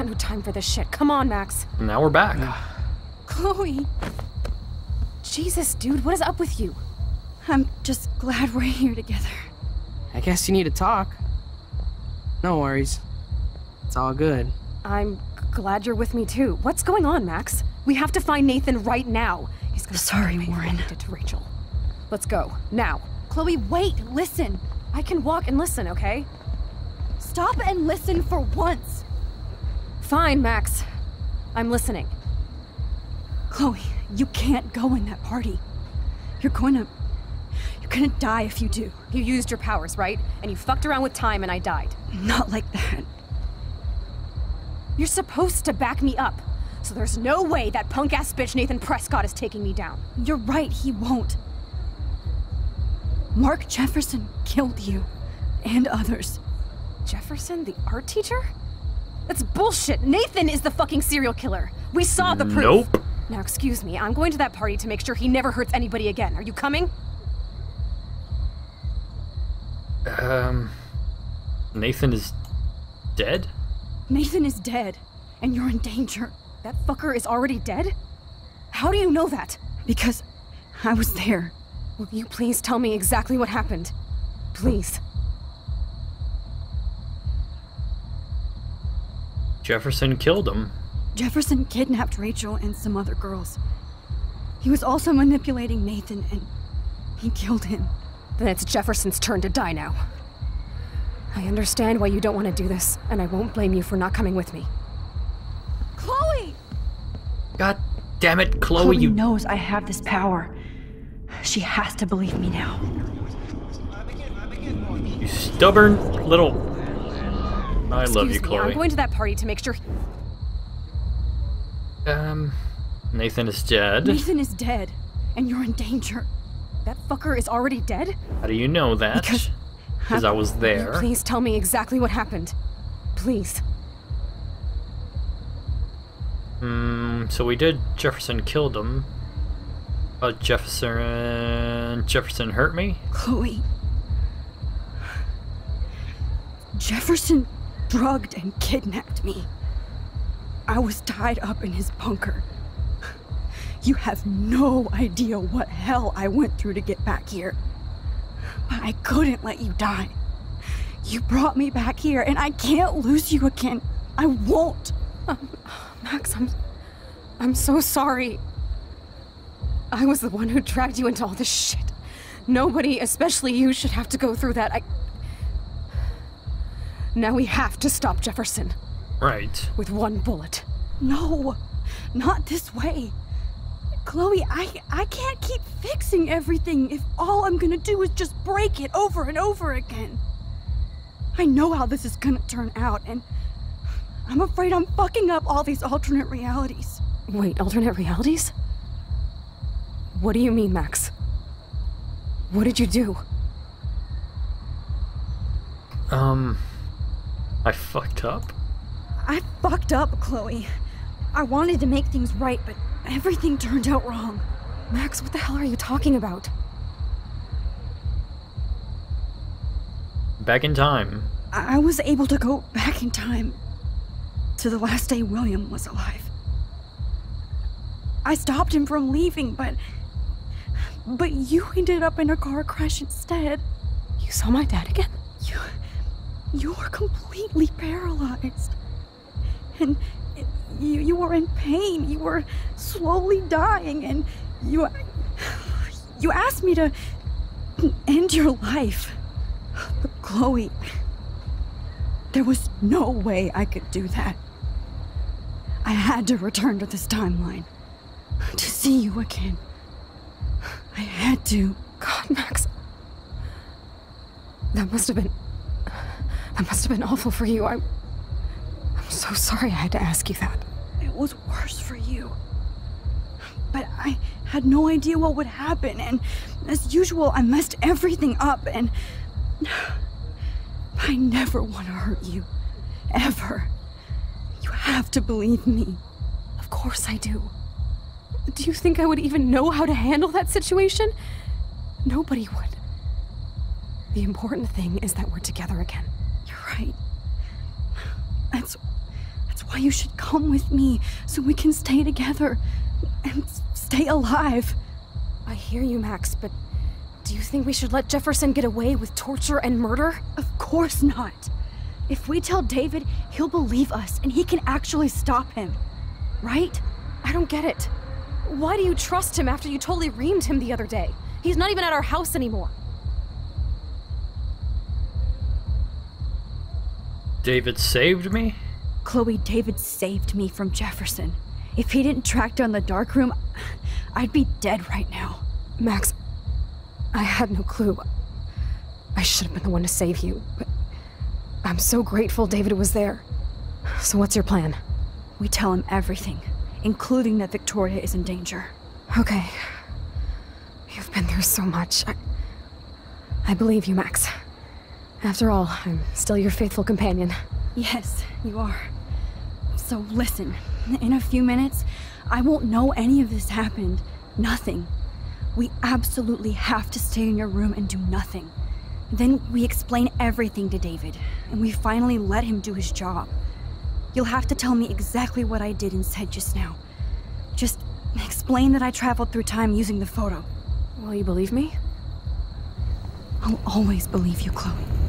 got no time for this shit. Come on, Max. Now we're back. Chloe, Jesus, dude, what is up with you? I'm just glad we're here together. I guess you need to talk. No worries. It's all good. I'm glad you're with me too. What's going on, Max? We have to find Nathan right now. He's gonna Sorry, pay for what Warren. he did to Rachel. Let's go now. Chloe, wait, listen. I can walk and listen, okay? Stop and listen for once. Fine, Max. I'm listening. Chloe, you can't go in that party. You're going to. You're gonna die if you do. You used your powers, right? And you fucked around with time and I died. Not like that. You're supposed to back me up. So there's no way that punk ass bitch Nathan Prescott is taking me down. You're right, he won't. Mark Jefferson killed you. And others. Jefferson, the art teacher? That's bullshit. Nathan is the fucking serial killer. We saw the proof. Nope. Now, excuse me, I'm going to that party to make sure he never hurts anybody again. Are you coming? Um. Nathan is dead? Nathan is dead, and you're in danger. That fucker is already dead? How do you know that? Because I was there. Will you please tell me exactly what happened? Please. Jefferson killed him. Jefferson kidnapped Rachel and some other girls. He was also manipulating Nathan, and he killed him. Then it's Jefferson's turn to die now. I understand why you don't want to do this, and I won't blame you for not coming with me. Chloe! God damn it, Chloe, Chloe you. knows I have this power. She has to believe me now. You stubborn little. I love you, Excuse me, Chloe. I'm going to that party to make sure. Um. Nathan is dead. Nathan is dead, and you're in danger. That fucker is already dead? How do you know that? Because- Because I was there. Please tell me exactly what happened. Please. Hmm. So we did. Jefferson killed him. But Jefferson. Jefferson hurt me. Chloe. Jefferson drugged and kidnapped me. I was tied up in his bunker. You have no idea what hell I went through to get back here. But I couldn't let you die. You brought me back here, and I can't lose you again. I won't. Max, I'm. I'm so sorry. I was the one who dragged you into all this shit. Nobody, especially you, should have to go through that. I. Now we have to stop Jefferson Right. with one bullet. No, not this way. Chloe, I I can't keep fixing everything if all I'm gonna do is just break it over and over again. I know how this is gonna turn out, and I'm afraid I'm fucking up all these alternate realities. Wait, alternate realities? What do you mean, Max? What did you do? Um. I fucked up. I fucked up, Chloe. I wanted to make things right, but everything turned out wrong. Max, what the hell are you talking about? Back in time. I I was able to go back in time to the last day William was alive. I stopped him from leaving, but. But you ended up in a car crash instead. You saw my dad again? You. You were completely paralyzed. And you, you were in pain. You were slowly dying, and you. You asked me to end your life. But Chloe, there was no way I could do that. I had to return to this timeline to see you again. I had to. God, Max. That must have been. That must have been awful for you. I'm. I'm so sorry I had to ask you that. It was worse for you. But I had no idea what would happen, and as usual, I messed everything up, and. I never want to hurt you. Ever. You have to believe me. Of course I do. Do you think I would even know how to handle that situation? Nobody would. The important thing is that we're together again. Right. That's. That's why you should come with me so we can stay together and stay alive. I hear you, Max, but do you think we should let Jefferson get away with torture and murder? Of course not. If we tell David, he'll believe us and he can actually stop him. Right? I don't get it. Why do you trust him after you totally reamed him the other day? He's not even at our house anymore. David saved me? Chloe, David saved me from Jefferson. If he didn't track down the dark room, I'd be dead right now. Max, I had no clue. I should have been the one to save you, but I'm so grateful David was there. So, what's your plan? We tell him everything, including that Victoria is in danger. Okay. You've been through so much. I, I believe you, Max. After all, I'm still your faithful companion. Yes, you are. So listen, in a few minutes, I won't know any of this happened. Nothing. We absolutely have to stay in your room and do nothing. Then we explain everything to David, and we finally let him do his job. You'll have to tell me exactly what I did and said just now. Just explain that I traveled through time using the photo. Will you believe me? I'll always believe you, Chloe.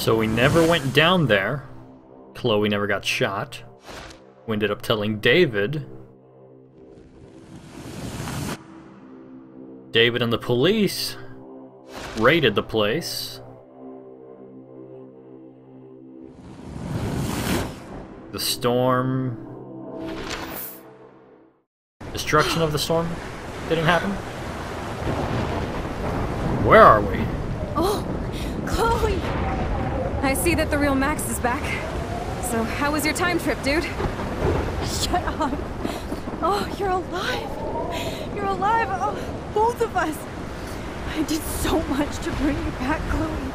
So we never went down there. Chloe never got shot. We ended up telling David. David and the police raided the place. The storm. Destruction of the storm didn't happen? Where are we? I see that the real Max is back. So, how was your time trip, dude? Shut up. Oh, you're alive. You're alive. Oh, both of us. I did so much to bring you back, Chloe.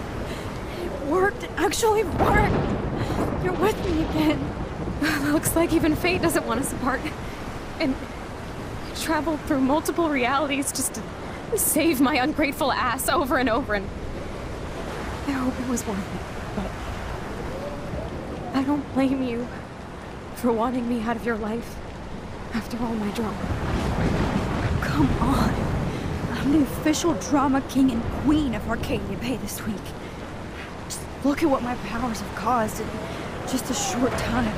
It worked. It actually worked. You're with me again. Looks like even fate doesn't want us apart. And I traveled through multiple realities just to save my ungrateful ass over and over, and I hope it was worth it. I don't blame you for wanting me out of your life after all my drama. Come on. I'm the official drama king and queen of Arcadia Bay this week. Just look at what my powers have caused in just a short time.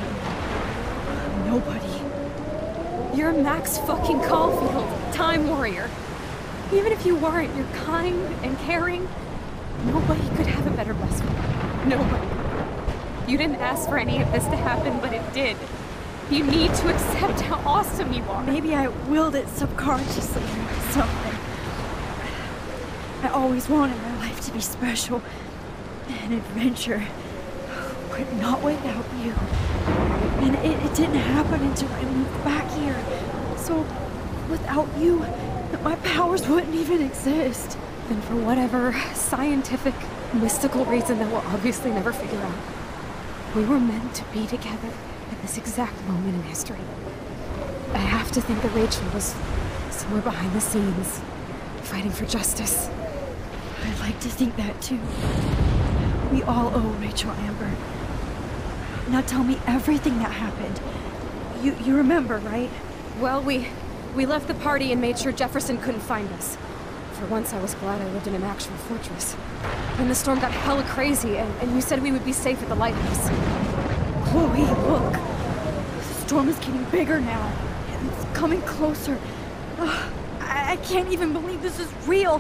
Nobody. You're Max fucking Caulfield, Time Warrior. Even if you weren't, you're kind and caring. Nobody could have a better best friend. Nobody. You didn't ask for any of this to happen, but it did. You need to accept how awesome you are. Maybe I willed it subconsciously or something. I always wanted my life to be special, an adventure, but not without you. And it, it didn't happen until I moved back here. So, without you, my powers wouldn't even exist. And for whatever scientific, mystical reason that we'll obviously never figure out, we were meant to be together at this exact moment in history. I have to think that Rachel was somewhere behind the scenes, fighting for justice. I'd like to think that too. We all owe Rachel Amber. Now tell me everything that happened. You you remember, right? Well, we we left the party and made sure Jefferson couldn't find us. For once, I was glad I lived in an actual fortress. Then the storm got hella crazy, and, and you said we would be safe at the lighthouse. Chloe, look. The storm is getting bigger now. and It's coming closer. Ugh, I, I can't even believe this is real.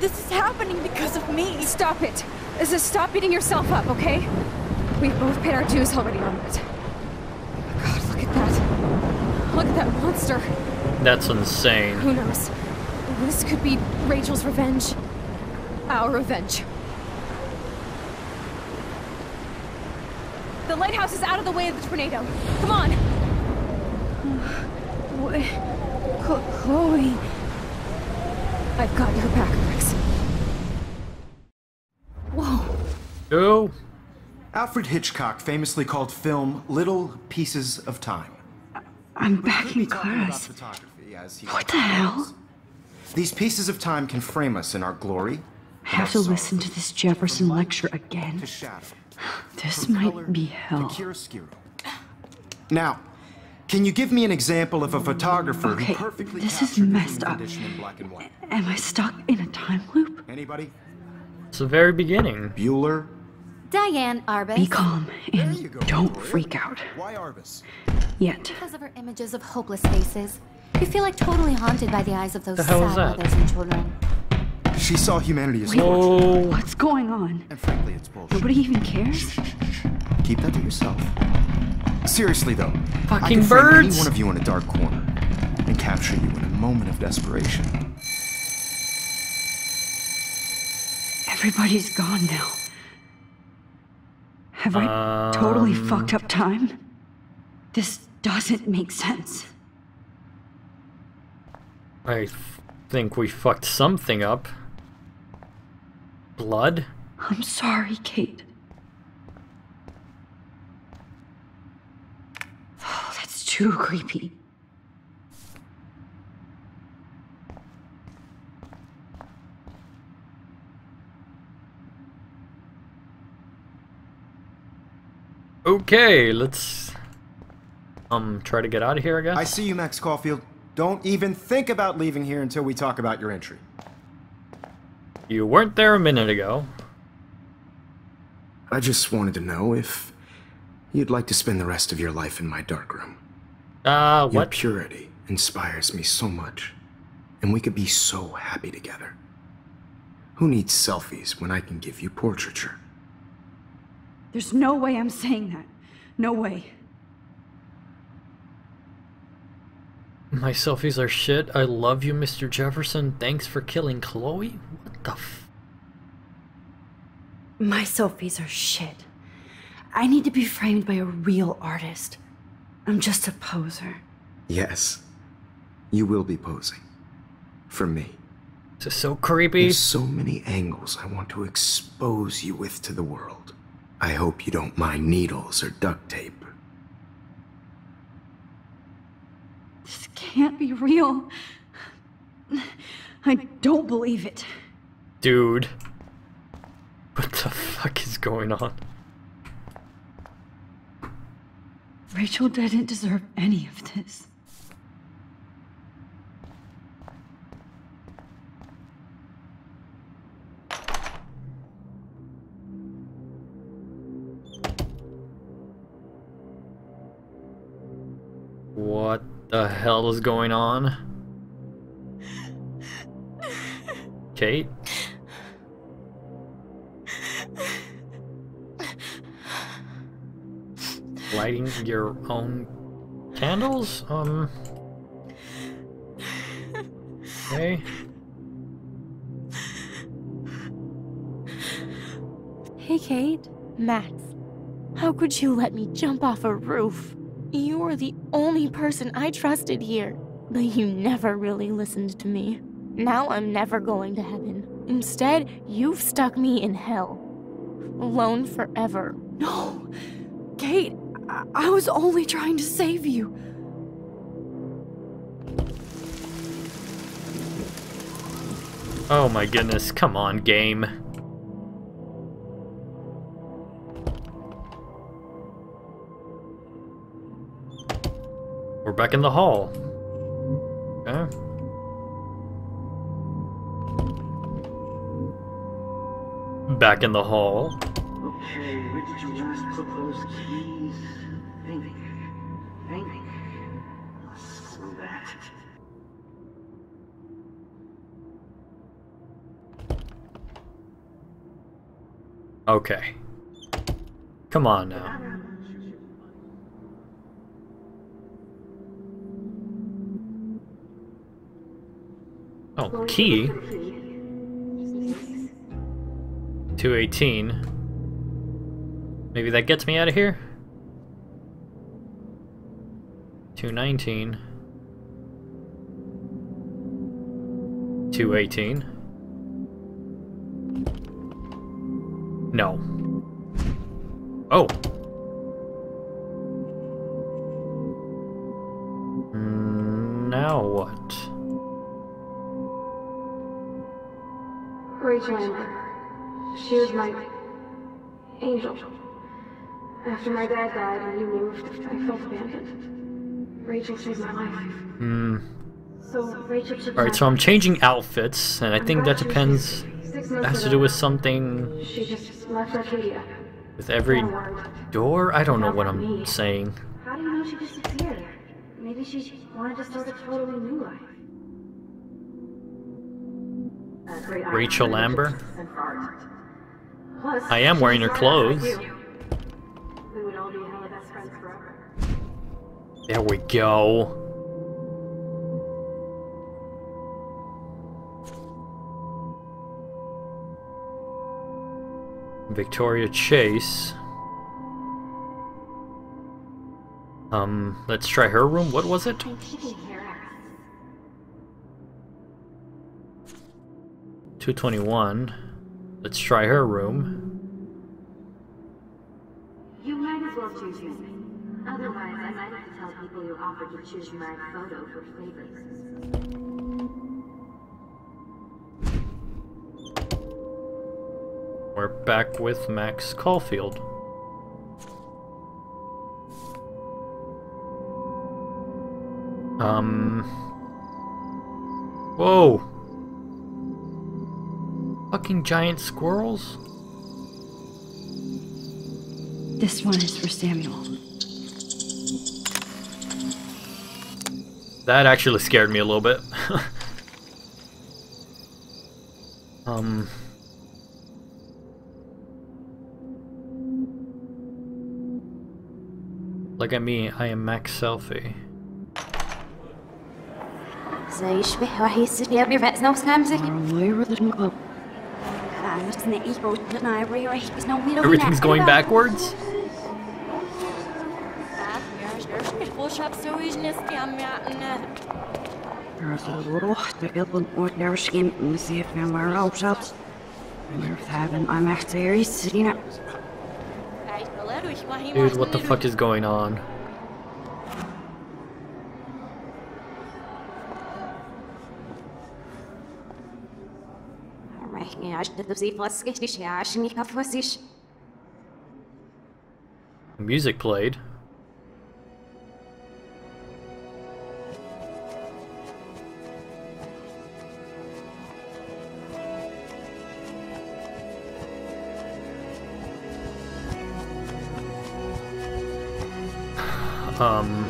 This is happening because of me. Stop it! Just stop beating yourself up, okay? We've both paid our dues already on it. Oh God, look at that. Look at that monster. That's insane. Who knows? This could be Rachel's revenge. Our revenge. The lighthouse is out of the way of the tornado. Come on! Wait, Chloe. I've got your back, Max. Whoa. Go. Alfred Hitchcock famously called film little pieces of time. I'm back Could in class. photography as he What the hell? These pieces of time can frame us in our glory I have to listen to this Jefferson lecture again. To shadow. This From might be hell. Now, can you give me an example of a photographer Okay, who perfectly this is messed up. in black and white? Am I stuck in a time loop? Anybody? It's the very beginning. Bueller? Diane Arbus. Be calm and go, don't Victoria. freak out. Why Arbus? Yet. Because of her images of hopeless faces. You feel like totally haunted by the eyes of those The sad mothers and children. She saw humanity as torture. Oh, What's going on? And frankly, it's bullshit. Nobody even cares? Keep that to yourself. Seriously though, Fucking I Fucking can frame any one of you in a dark corner and capture you in a moment of desperation. Everybody's gone now. Have I totally Um, fucked up time? This doesn't make sense. I think we fucked something up. Blood? I'm sorry, Kate. Oh, that's too creepy. Okay, let's um try to get out of here, I guess. I see you, Max Caulfield. Don't even think about leaving here until we talk about your entry. You weren't there a minute ago. I just wanted to know if you'd like to spend the rest of your life in my darkroom. Uh, Your what? purity inspires me so much, and we could be so happy together. Who needs selfies when I can give you portraiture? There's no way I'm saying that. No way. My selfies are shit. I love you, Mr. Jefferson. Thanks for killing Chloe. What the f- My selfies are shit. I need to be framed by a real artist. I'm just a poser. Yes, you will be posing. For me. This is so creepy. There's so many angles I want to expose you with to the world. I hope you don't mind needles or duct tape. This can't be real. I don't believe it. Dude. What the fuck is going on? Rachel didn't deserve any of this. The hell is going on? Kate? Lighting your own candles? Um. Okay. Hey, Kate. Max. How could you let me jump off a roof? You were the only person I trusted here. But you never really listened to me. Now I'm never going to heaven. Instead, you've stuck me in hell. Alone forever. No! Kate, I, I was only trying to save you. Oh my goodness, come on, game. We're back in the hall. Okay. Back in the hall. Okay, which did you last propose keys? Think. Think. Screw that. Okay. Come on now. Oh, key. 218. Maybe that gets me out of here? 219. 218. No. Oh. Angel. After my dad died and you moved, I felt abandoned. Rachel saved my life. Hmm. So Rachel took Alright, so I'm changing outfits, and I think that depends. Has to do with something She just left Arcadia. with every door? I don't know what I'm saying. How do you know she disappeared? Maybe she wanted to start a totally new life. A great eye Rachel Amber? I am wearing her clothes. There we go. Victoria Chase. Um, let's try her room. What was it? Hair out. 221. Let's try her room. You might as well choose me. Otherwise, I might have to tell people you offered to choose my photo for favorites. We're back with Max Caulfield. Um. Whoa! Fucking giant squirrels? This one is for Samuel. That actually scared me a little bit. um. Look at me, I am Max Selfie. زي شبه وحي السريع بيرفع نو سامزك Everything's going backwards? Dude, what the fuck is going on? Music played. Um,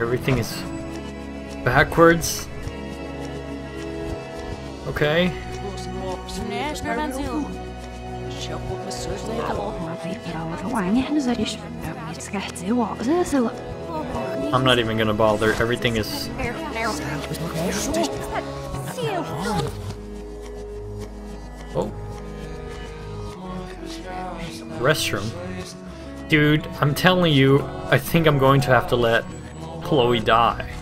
everything is backwards. Okay. I'm not even gonna bother. Everything is. Oh. Restroom. Dude, I'm telling you, I think I'm going to have to let Chloe die.